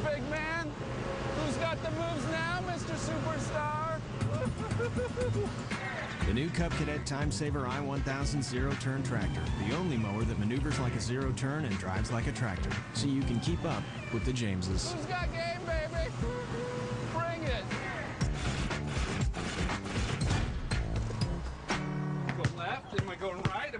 big man. Who's got the moves now, Mr. Superstar? the new Cub Cadet Time Saver i1000 Zero Turn Tractor, the only mower that maneuvers like a zero turn and drives like a tractor, so you can keep up with the Jameses. Who's got game, baby? Bring it. Go left, am I going right?